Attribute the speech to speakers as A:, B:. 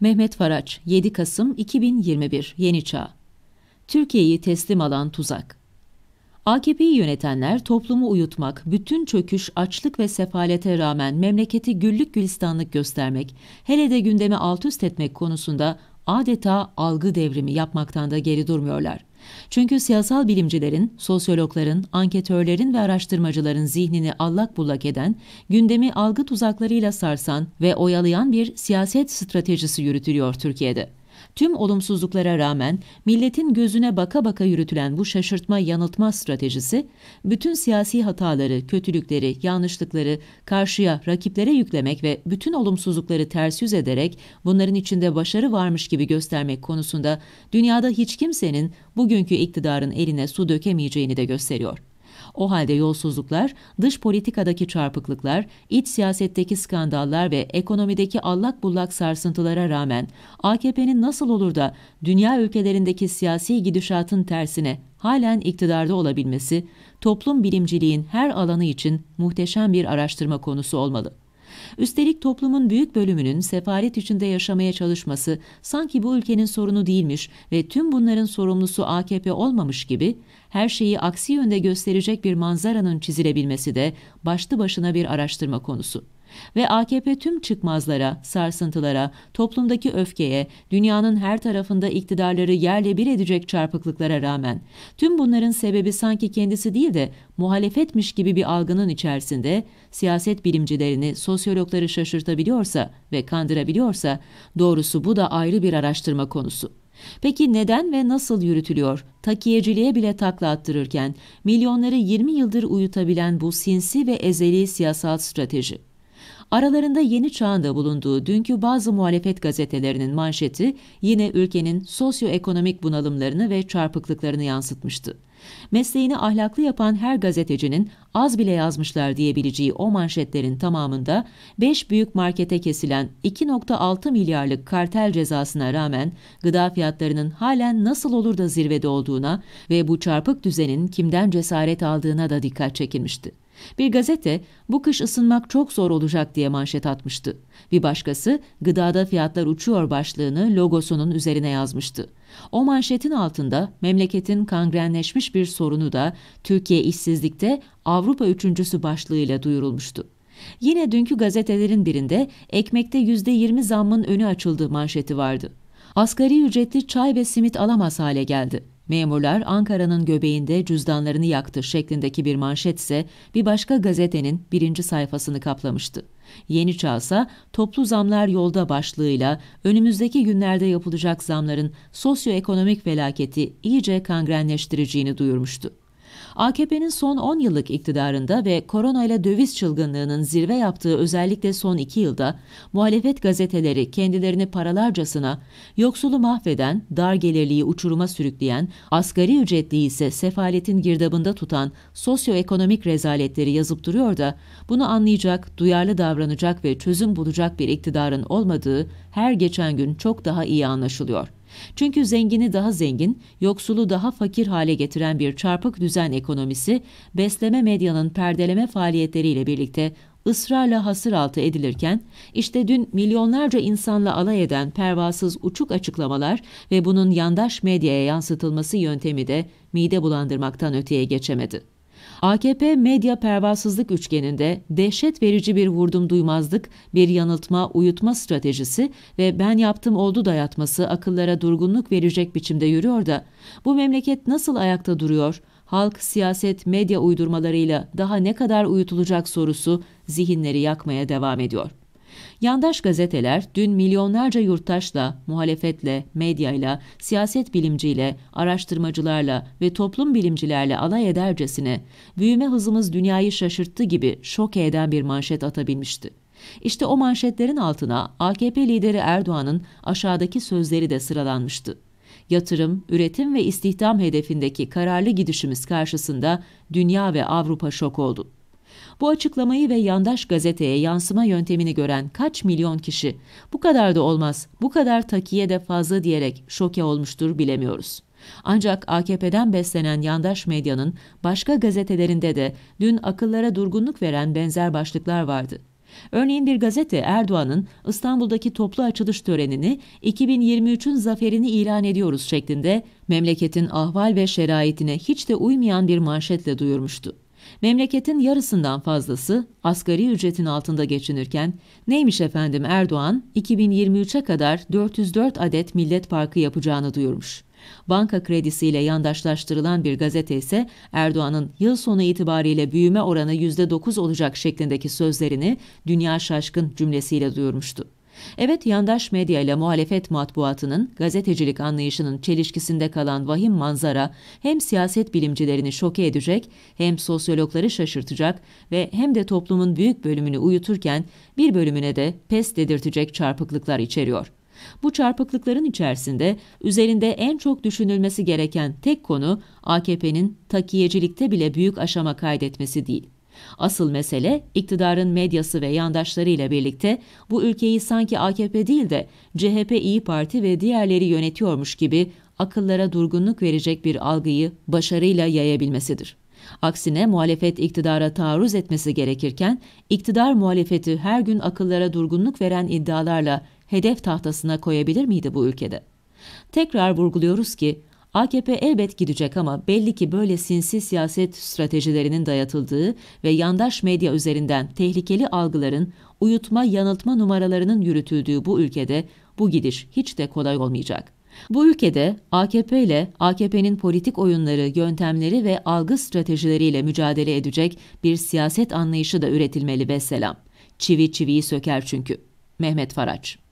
A: Mehmet Faraç, 7 Kasım 2021, Yeni Çağ. Türkiye'yi teslim alan tuzak. AKP'yi yönetenler toplumu uyutmak, bütün çöküş, açlık ve sefalete rağmen memleketi güllük gülistanlık göstermek, hele de gündemi alt üst etmek konusunda adeta algı devrimi yapmaktan da geri durmuyorlar. Çünkü siyasal bilimcilerin, sosyologların, anketörlerin ve araştırmacıların zihnini allak bullak eden, gündemi algı tuzaklarıyla sarsan ve oyalayan bir siyaset stratejisi yürütülüyor Türkiye'de. Tüm olumsuzluklara rağmen milletin gözüne baka baka yürütülen bu şaşırtma yanıltma stratejisi, bütün siyasi hataları, kötülükleri, yanlışlıkları karşıya, rakiplere yüklemek ve bütün olumsuzlukları ters yüz ederek bunların içinde başarı varmış gibi göstermek konusunda dünyada hiç kimsenin bugünkü iktidarın eline su dökemeyeceğini de gösteriyor. O halde yolsuzluklar, dış politikadaki çarpıklıklar, iç siyasetteki skandallar ve ekonomideki allak bullak sarsıntılara rağmen AKP'nin nasıl olur da dünya ülkelerindeki siyasi gidişatın tersine halen iktidarda olabilmesi, toplum bilimciliğin her alanı için muhteşem bir araştırma konusu olmalı. Üstelik toplumun büyük bölümünün sefaret içinde yaşamaya çalışması sanki bu ülkenin sorunu değilmiş ve tüm bunların sorumlusu AKP olmamış gibi her şeyi aksi yönde gösterecek bir manzaranın çizilebilmesi de başlı başına bir araştırma konusu. Ve AKP tüm çıkmazlara, sarsıntılara, toplumdaki öfkeye, dünyanın her tarafında iktidarları yerle bir edecek çarpıklıklara rağmen, tüm bunların sebebi sanki kendisi değil de muhalefetmiş gibi bir algının içerisinde siyaset bilimcilerini, sosyologları şaşırtabiliyorsa ve kandırabiliyorsa, doğrusu bu da ayrı bir araştırma konusu. Peki neden ve nasıl yürütülüyor? Takiyeciliğe bile takla attırırken milyonları 20 yıldır uyutabilen bu sinsi ve ezeli siyasal strateji. Aralarında yeni çağında bulunduğu dünkü bazı muhalefet gazetelerinin manşeti yine ülkenin sosyoekonomik bunalımlarını ve çarpıklıklarını yansıtmıştı. Mesleğini ahlaklı yapan her gazetecinin az bile yazmışlar diyebileceği o manşetlerin tamamında 5 büyük markete kesilen 2.6 milyarlık kartel cezasına rağmen gıda fiyatlarının halen nasıl olur da zirvede olduğuna ve bu çarpık düzenin kimden cesaret aldığına da dikkat çekilmişti. Bir gazete bu kış ısınmak çok zor olacak diye manşet atmıştı. Bir başkası gıdada fiyatlar uçuyor başlığını logosunun üzerine yazmıştı. O manşetin altında memleketin kangrenleşmiş bir sorunu da Türkiye işsizlikte Avrupa üçüncüsü başlığıyla duyurulmuştu. Yine dünkü gazetelerin birinde ekmekte %20 zammın önü açıldı manşeti vardı. Asgari ücretli çay ve simit alamaz hale geldi. Memurlar Ankara'nın göbeğinde cüzdanlarını yaktı şeklindeki bir manşet ise bir başka gazetenin birinci sayfasını kaplamıştı. Yeni Çağsa toplu zamlar yolda başlığıyla önümüzdeki günlerde yapılacak zamların sosyoekonomik felaketi iyice kangrenleştireceğini duyurmuştu. AKP'nin son 10 yıllık iktidarında ve koronayla döviz çılgınlığının zirve yaptığı özellikle son 2 yılda muhalefet gazeteleri kendilerini paralarcasına yoksulu mahveden, dar gelirliği uçuruma sürükleyen, asgari ücretliyi ise sefaletin girdabında tutan sosyoekonomik rezaletleri yazıp duruyor da bunu anlayacak, duyarlı davranacak ve çözüm bulacak bir iktidarın olmadığı her geçen gün çok daha iyi anlaşılıyor. Çünkü zengini daha zengin, yoksulu daha fakir hale getiren bir çarpık düzen ekonomisi, besleme medyanın perdeleme faaliyetleriyle birlikte ısrarla hasır altı edilirken, işte dün milyonlarca insanla alay eden pervasız uçuk açıklamalar ve bunun yandaş medyaya yansıtılması yöntemi de mide bulandırmaktan öteye geçemedi. AKP medya pervasızlık üçgeninde dehşet verici bir vurdum duymazlık, bir yanıltma, uyutma stratejisi ve ben yaptım oldu dayatması akıllara durgunluk verecek biçimde yürüyor da bu memleket nasıl ayakta duruyor? Halk, siyaset, medya uydurmalarıyla daha ne kadar uyutulacak sorusu zihinleri yakmaya devam ediyor. Yandaş gazeteler dün milyonlarca yurttaşla, muhalefetle, medyayla, siyaset bilimciyle, araştırmacılarla ve toplum bilimcilerle alay edercesine büyüme hızımız dünyayı şaşırttı gibi şok eden bir manşet atabilmişti. İşte o manşetlerin altına AKP lideri Erdoğan'ın aşağıdaki sözleri de sıralanmıştı. Yatırım, üretim ve istihdam hedefindeki kararlı gidişimiz karşısında dünya ve Avrupa şok oldu. Bu açıklamayı ve yandaş gazeteye yansıma yöntemini gören kaç milyon kişi bu kadar da olmaz, bu kadar takiye de fazla diyerek şoke olmuştur bilemiyoruz. Ancak AKP'den beslenen yandaş medyanın başka gazetelerinde de dün akıllara durgunluk veren benzer başlıklar vardı. Örneğin bir gazete Erdoğan'ın İstanbul'daki toplu açılış törenini 2023'ün zaferini ilan ediyoruz şeklinde memleketin ahval ve şeraitine hiç de uymayan bir manşetle duyurmuştu. Memleketin yarısından fazlası asgari ücretin altında geçinirken neymiş efendim Erdoğan 2023'e kadar 404 adet Millet Parkı yapacağını duyurmuş. Banka kredisiyle yandaşlaştırılan bir gazete ise Erdoğan'ın yıl sonu itibariyle büyüme oranı %9 olacak şeklindeki sözlerini dünya şaşkın cümlesiyle duyurmuştu. Evet yandaş medya ile muhalefet matbuatının gazetecilik anlayışının çelişkisinde kalan vahim manzara hem siyaset bilimcilerini şoke edecek hem sosyologları şaşırtacak ve hem de toplumun büyük bölümünü uyuturken bir bölümüne de pes dedirtecek çarpıklıklar içeriyor. Bu çarpıklıkların içerisinde üzerinde en çok düşünülmesi gereken tek konu AKP'nin takiyecilikte bile büyük aşama kaydetmesi değil. Asıl mesele iktidarın medyası ve yandaşları ile birlikte bu ülkeyi sanki AKP değil de CHP İyi Parti ve diğerleri yönetiyormuş gibi akıllara durgunluk verecek bir algıyı başarıyla yayabilmesidir. Aksine muhalefet iktidara taarruz etmesi gerekirken, iktidar muhalefeti her gün akıllara durgunluk veren iddialarla hedef tahtasına koyabilir miydi bu ülkede? Tekrar vurguluyoruz ki AKP elbet gidecek ama belli ki böyle sinsi siyaset stratejilerinin dayatıldığı ve yandaş medya üzerinden tehlikeli algıların, uyutma, yanıltma numaralarının yürütüldüğü bu ülkede bu gidiş hiç de kolay olmayacak. Bu ülkede AKP ile AKP'nin politik oyunları, yöntemleri ve algı stratejileriyle mücadele edecek bir siyaset anlayışı da üretilmeli ve selam. Çivi çiviyi söker çünkü. Mehmet Faraç